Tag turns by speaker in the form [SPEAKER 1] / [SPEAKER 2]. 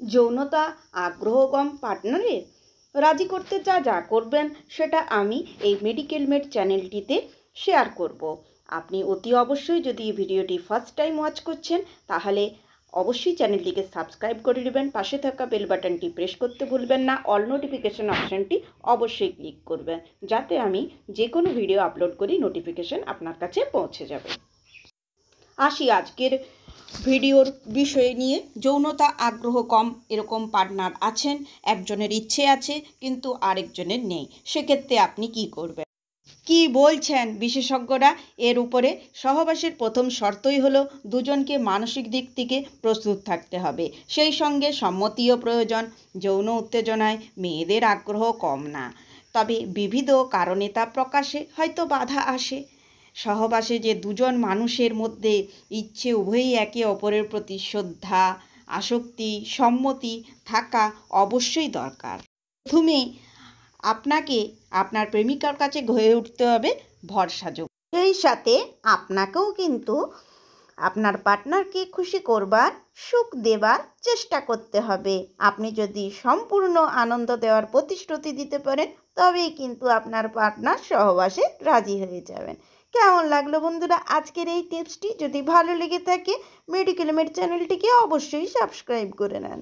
[SPEAKER 1] যৌনতা, আগ্রহ কম পার্টনারের রাজি করতে যা যা করবেন, সেটা আমি এই মেডিকেল মেড চ্যানেলটিতে শেয়ার করব। আপনি অতি অবশ্যই যদি ভিডিওটি ফার্স্ট টাইম ওয়াচ করছেন, তাহলে অবশ্যই চ্যানেলটিকে সাবস্ক্রাইব করে নেবেন। পাশে থাকা বেল বাটনটি প্রেস করতে ভুলবেন না। অল নোটিফিকেশন অপশানটি অবশ্যই ক্লিক করবেন, যাতে আমি যে কোনো ভিডিও আপলোড করি নোটিফিকেশন আপনার কাছে পৌঁছে যাবে। আসি আজকের ভিডিওর বিষয় নিয়ে যৌনতা আগ্রহ কম এরকম পার্টনার আছেন, একজনের ইচ্ছে আছে কিন্তু আরেকজনের নেই। সেক্ষেত্রে আপনি কি করবেন? কি বলছেন বিশেষজ্ঞরা? এর উপরে সহবাসের প্রথম শর্তই হলো দুজনকে মানসিক দিক থেকে প্রস্তুত থাকতে হবে। সেই সঙ্গে সম্মতিও প্রয়োজন, যৌন উত্তেজনায় মেয়েদের আগ্রহ কম না। তবে বিবিধ কারণে তা প্রকাশে হয়তো বাধা আসে। সহবাসে যে দুজন মানুষের মধ্যে ইচ্ছে উভয়ই একে অপরের প্রতি শ্রদ্ধা, আসক্তি, সম্মতি থাকা অবশ্যই দরকার। প্রথমে আপনাকে আপনার প্রেমিকার কাছে হয়ে উঠতে হবে ভরসাযোগ্য। সেই সাথে আপনাকেও কিন্তু আপনার পার্টনারকে খুশি করবার, সুখ দেবার চেষ্টা করতে হবে। আপনি যদি সম্পূর্ণ আনন্দ দেওয়ার প্রতিশ্রুতি দিতে পারেন, তবেই কিন্তু আপনার পার্টনার সহবাসে রাজি হয়ে যাবেন। কেমন লাগল বন্ধুরা? আজকের এই টিপসটি যদি ভালো লেগে থাকে মেডিকেল মেড চ্যানেলটিকে অবশ্যই সাবস্ক্রাইব করে নেন।